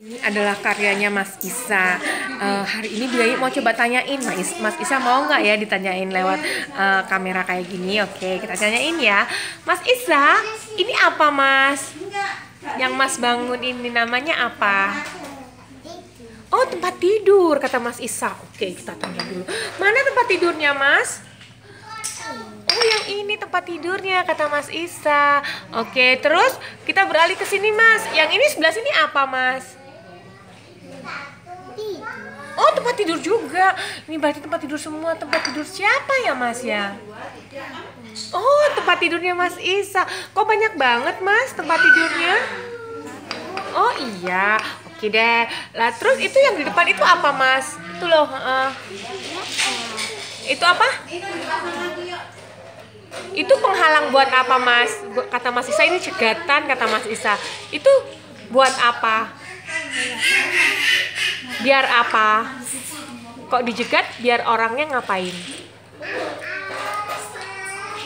Ini adalah karyanya Mas Isa. Uh, hari ini Biayi mau coba tanyain Mas, Mas Isa mau nggak ya ditanyain lewat uh, kamera kayak gini? Oke, kita tanyain ya. Mas Isa, ini apa Mas? Yang Mas bangun ini namanya apa? Oh, tempat tidur kata Mas Isa. Oke, kita tanya dulu. Mana tempat tidurnya Mas? Oh, yang ini tempat tidurnya kata Mas Isa. Oke, terus kita beralih ke sini Mas. Yang ini sebelah sini apa Mas? Oh tempat tidur juga. Ini berarti tempat tidur semua. Tempat tidur siapa ya Mas ya? Oh tempat tidurnya Mas Isa. Kok banyak banget Mas tempat tidurnya? Oh iya. Oke deh. Lah terus itu yang di depan itu apa Mas? Itu loh. Uh, itu apa? Itu penghalang buat apa Mas? Kata Mas Isa ini cegatan kata Mas Isa. Itu buat apa? Biar apa? Kok dijegat biar orangnya ngapain?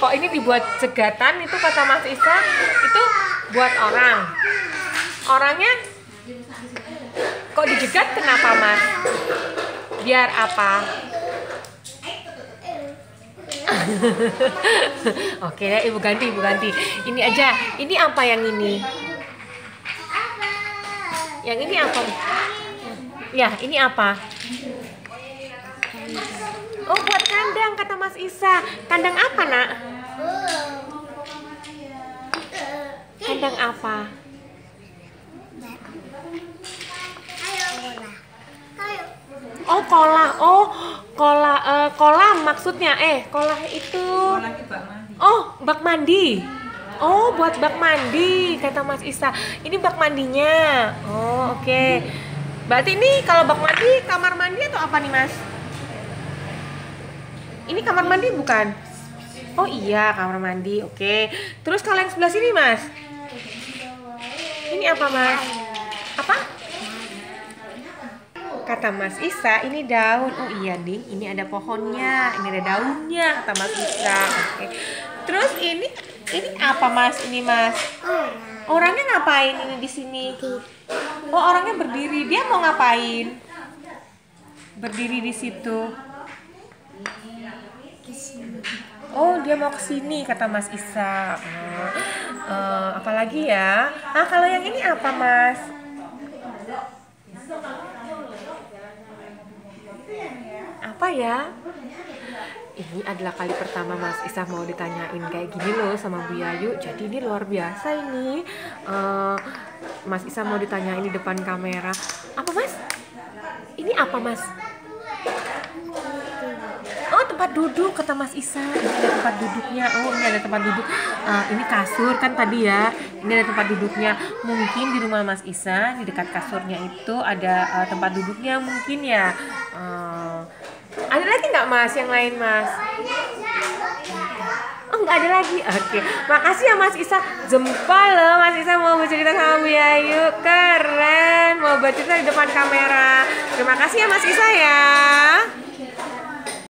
Kok ini dibuat jegatan itu kata Mas Isa itu buat orang. Orangnya kok dijegat kenapa Mas? Biar apa? Oke deh, ibu ganti, ibu ganti. Ini aja. Ini apa yang ini? Yang ini apa? Ya, ini apa? Oh, buat kandang kata Mas Isa. Kandang apa, Nak? Kandang apa? Oh, kolah. Oh, kolah uh, kolam maksudnya. Eh, kolah itu Oh, bak mandi. Oh, buat bak mandi kata Mas Isa. Ini bak mandinya. Oh, oke. Okay. Berarti ini kalau bak mandi kamar mandi atau apa nih mas? Ini kamar mandi bukan? Oh iya kamar mandi, oke. Terus kalau yang sebelah sini mas? Ini apa mas? Apa? Kata Mas Isa ini daun. Oh iya nih, ini ada pohonnya, ini ada daunnya kata Mas Isa. Oke. Terus ini ini apa mas? Ini mas? Orangnya ngapain ini di sini? Oh, orangnya berdiri. Dia mau ngapain? Berdiri di situ. Oh, dia mau ke sini kata Mas Isa. Uh, uh, apalagi ya? Ah, kalau yang ini apa, Mas? Apa ya? Ini adalah kali pertama Mas Isa mau ditanyain kayak gini loh sama Bu Yayu. Jadi ini luar biasa ini. Uh, Mas Isa mau ditanyain di depan kamera. Apa Mas? Ini apa Mas? Oh tempat duduk kata Mas Isa ini ada tempat duduknya. Oh ini ada tempat duduk. Uh, ini kasur kan tadi ya. Ini ada tempat duduknya. Mungkin di rumah Mas Isa di dekat kasurnya itu ada uh, tempat duduknya mungkin ya. Uh, ada lagi nggak mas yang lain mas? Oh nggak ada lagi. Oke, makasih ya Mas Isa. Jempol loh Mas Isa mau bercerita sama Bu Yayu. Keren, mau bercerita di depan kamera. Terima kasih ya Mas Isa ya.